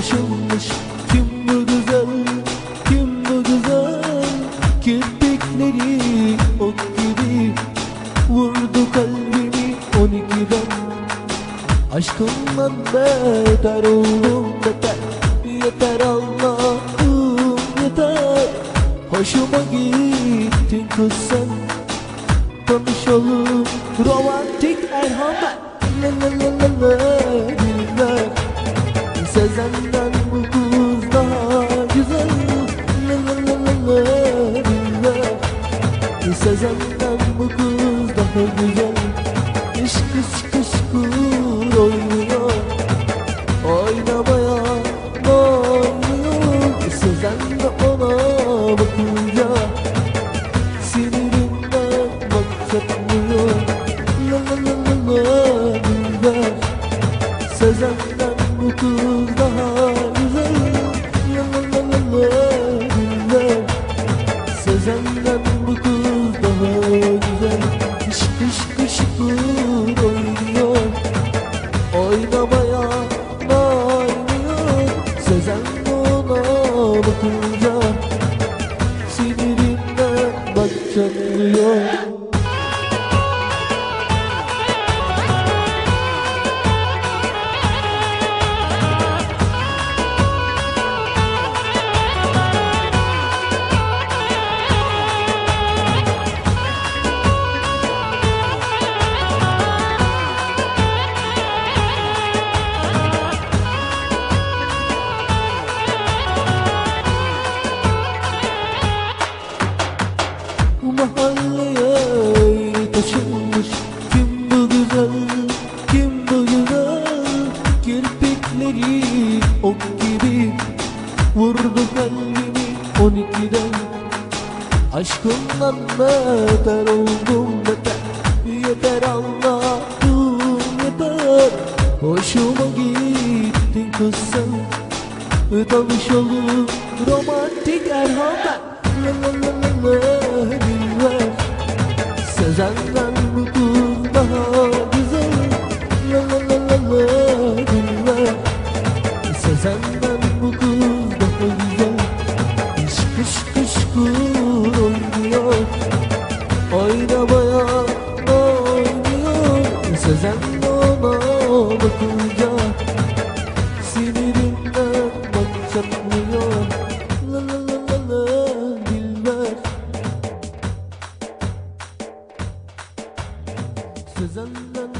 taşınmış. Kim bu güzel, kim bu güzel? Kirpikleri ok gibi Vurdu kalbimi on ikiden. Aşkından beter oldum beter. Yeter Allah'ım yeter. Hoşuma gittin kız sen. Tanışalım romantik Erhan ben. La la la la la Sezen'den bu kız daha güzel. Sezen'den bu kız daha güzel. Kış kış kış kur bu daha güzel Kış kış kış kur oynuyor Oynamaya oynuyor Sezen ona bakınca Sinirinden bak mahalleye taşınmış. Kim bu güzel, kim bu güzel? Kirpikleri ok gibi Vurdu kalbimi on ikiden. Aşkından beter oldum beter. Yeter Allah'ım yeter. Hoşuma gittin kız sen. Tanışalım romantik Erhan ben kur oynuyor Oynamaya oynuyor Sezen ona bakınca Sinirinden bak çatlıyor La la la la la Dilber Sezen'den